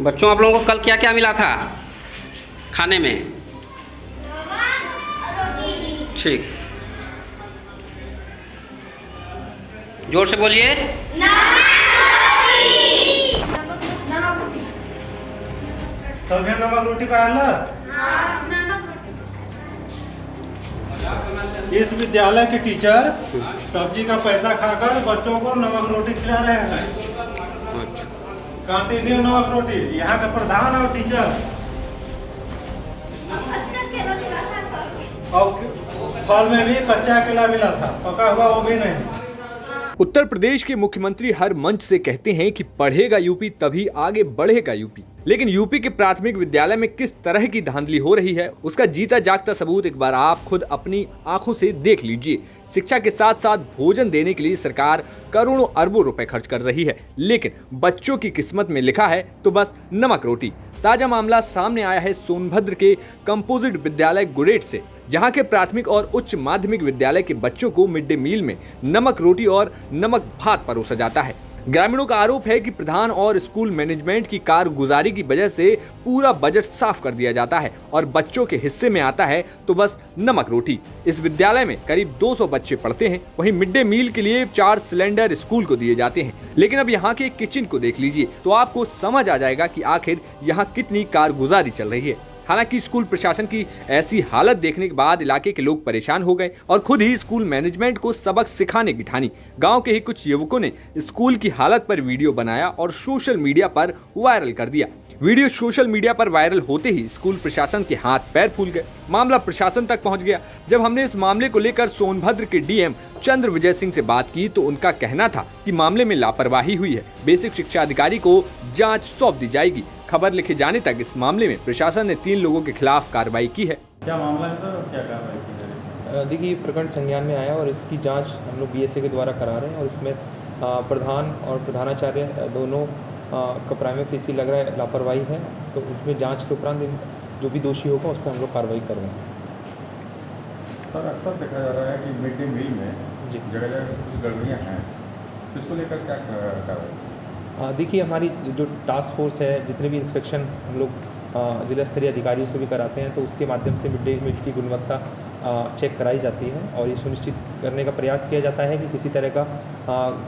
बच्चों आप लोगों को कल क्या क्या मिला था? खाने में? ठीक। ज़ोर से बोलिए। नमक रोटी पाला इस विद्यालय के टीचर सब्ज़ी का पैसा खाकर बच्चों को नमक रोटी खिला रहे हैं। कंटिन्यू नमक रोटी। यहाँ का प्रधान और टीचर और फल में भी कच्चा केला मिला था, पका हुआ वो भी नहीं। उत्तर प्रदेश के मुख्यमंत्री हर मंच से कहते हैं कि पढ़ेगा यूपी, तभी आगे बढ़ेगा यूपी। लेकिन यूपी के प्राथमिक विद्यालय में किस तरह की धांधली हो रही है, उसका जीता जागता सबूत एक बार आप खुद अपनी आँखों से देख लीजिए। शिक्षा के साथ साथ भोजन देने के लिए सरकार करोड़ों अरबों रुपए खर्च कर रही है, लेकिन बच्चों की किस्मत में लिखा है तो बस नमक रोटी। ताज़ा मामला सामने आया है सोनभद्र के कंपोजिट विद्यालय गुरेट से, जहाँ के प्राथमिक और उच्च माध्यमिक विद्यालय के बच्चों को मिड डे मील में नमक रोटी और नमक भात परोसा जाता है। ग्रामीणों का आरोप है कि प्रधान और स्कूल मैनेजमेंट की कारगुजारी की वजह से पूरा बजट साफ़ कर दिया जाता है और बच्चों के हिस्से में आता है तो बस नमक रोटी। इस विद्यालय में करीब 200 बच्चे पढ़ते हैं। वहीं मिड डे मील के लिए चार सिलेंडर स्कूल को दिए जाते हैं। लेकिन अब यहाँ के किचन को देख लीजिए तो आपको समझ आ जाएगा की आखिर यहाँ कितनी कारगुजारी चल रही है। हालाँकि स्कूल प्रशासन की ऐसी हालत देखने के बाद इलाके के लोग परेशान हो गए और खुद ही स्कूल मैनेजमेंट को सबक सिखाने की ठानी। गाँव के ही कुछ युवकों ने स्कूल की हालत पर वीडियो बनाया और सोशल मीडिया पर वायरल कर दिया। वीडियो सोशल मीडिया पर वायरल होते ही स्कूल प्रशासन के हाथ पैर फूल गए। मामला प्रशासन तक पहुँच गया। जब हमने इस मामले को लेकर सोनभद्र के डीएम चंद्र विजय सिंह से बात की तो उनका कहना था कि मामले में लापरवाही हुई है। बेसिक शिक्षा अधिकारी को जाँच सौंप दी जाएगी। खबर लिखे जाने तक इस मामले में प्रशासन ने तीन लोगों के खिलाफ कार्रवाई की है। क्या मामला है सर और क्या कार्रवाई की जा रही देखिए ये प्रकरण संज्ञान में आया और इसकी जाँच हम लोग बीएसए के द्वारा करा रहे हैं और इसमें प्रधान और प्रधानाचार्य दोनों का प्राइमरी फीसी लग रहा है लापरवाही है। तो उसमें जाँच के उपरांत इन- जो भी दोषी होगा उस पर हम लोग कार्रवाई कर रहे हैं। सर अक्सर देखा जा रहा है कि मिड डे मील में। जगह जगह कुछ गड़बड़ियाँ हैं। तो इसको लेकर क्या कर- कार्रवाई? देखिए हमारी जो टास्क फोर्स है जितने भी इंस्पेक्शन हम लोग जिला स्तरीय अधिकारियों से भी कराते हैं तो उसके माध्यम से मिड डे मील की गुणवत्ता चेक कराई जाती है और ये सुनिश्चित करने का प्रयास किया जाता है कि किसी तरह का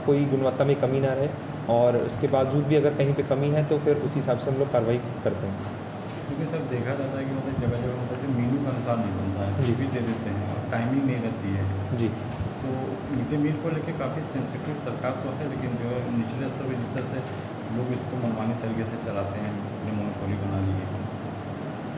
कोई गुणवत्ता में कमी ना रहे और उसके बावजूद भी अगर कहीं पे कमी है तो फिर उस हिसाब से हम लोग कार्रवाई करते हैं। क्योंकि सर देखा जाता है कि मतलब जगह जगह मतलब जो मेन्यू के अनुसार नहीं बनता है जी। भी दे देते हैं टाइमिंग नहीं रहती है। जी। मिड डे मील को लेकर काफ़ी सेंसिटिव सरकार तो है, लेकिन जो है निचले स्तर पर जिस तरह से लोग इसको मनमानी तरीके से चलाते हैं, अपने मोनोपोली बना लिए।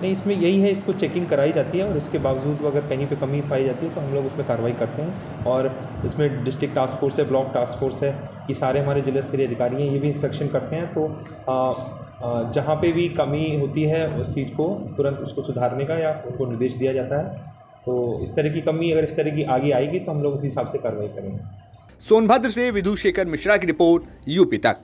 नहीं, इसमें यही है, इसको चेकिंग कराई जाती है और इसके बावजूद अगर कहीं पे कमी पाई जाती है तो हम लोग उसमें कार्रवाई करते हैं। और इसमें डिस्ट्रिक्ट टास्क फोर्स है ब्लॉक टास्क फोर्स है, ये सारे हमारे जिला स्तरीय अधिकारी हैं, ये भी इंस्पेक्शन करते हैं। तो जहाँ पे भी कमी होती है उस चीज़ को तुरंत उसको सुधारने का या उनको निर्देश दिया जाता है। तो इस तरह की कमी अगर इस तरह की आगे आएगी तो हम लोग उस हिसाब से कार्रवाई करेंगे। सोनभद्र से विधु शेखर मिश्रा की रिपोर्ट, यूपी तक।